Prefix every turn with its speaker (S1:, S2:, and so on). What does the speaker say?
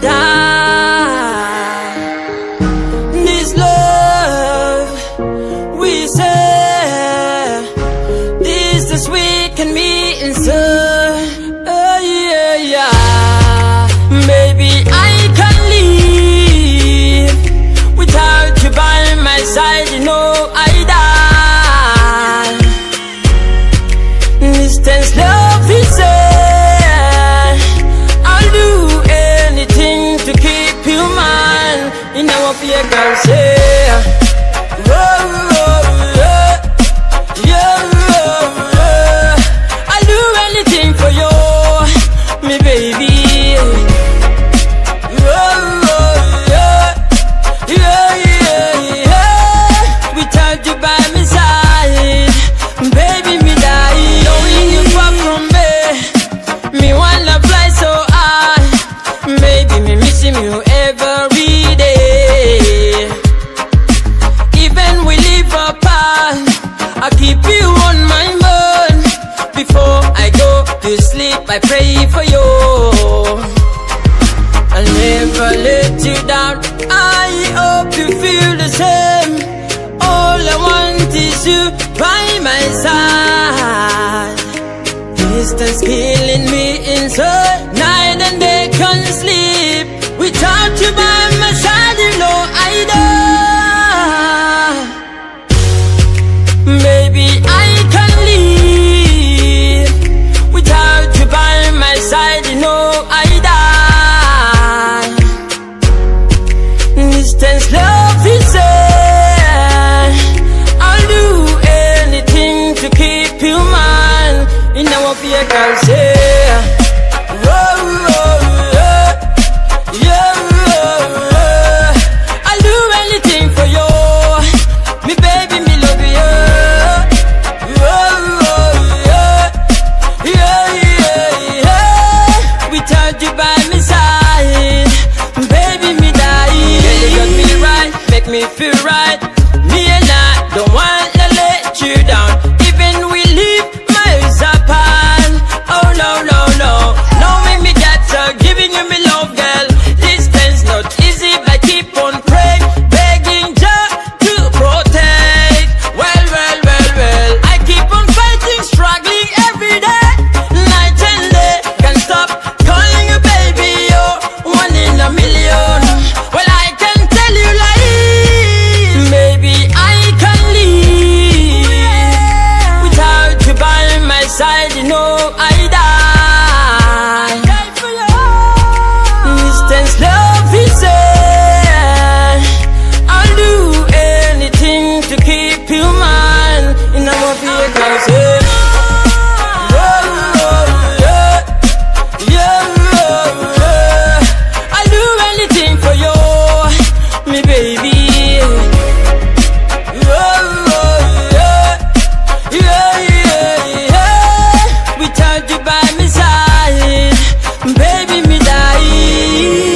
S1: die. baby. Oh, oh, yeah. Yeah, yeah, yeah. Without you by my side, baby, me die. Knowing you far from me, me wanna fly so high. Baby, me missing you every day. Even we live apart. I pray for you. I'll never let you down. I hope you feel the same. All I want is you by my side. Distance killing me inside. human, and I'm gonna feel closer. By my side, baby, me die.